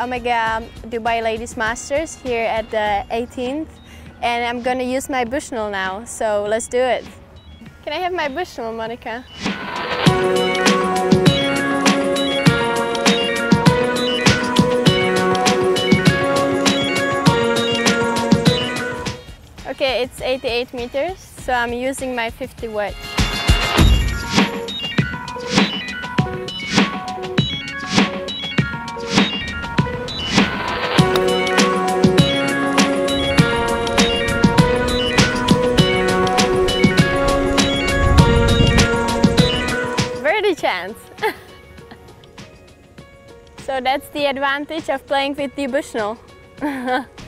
Omega Dubai Ladies Masters here at the 18th and I'm gonna use my Bushnell now, so let's do it. Can I have my Bushnell, Monica? Okay, it's 88 meters, so I'm using my 50 wedge. Chance! so that's the advantage of playing with the Bushnell.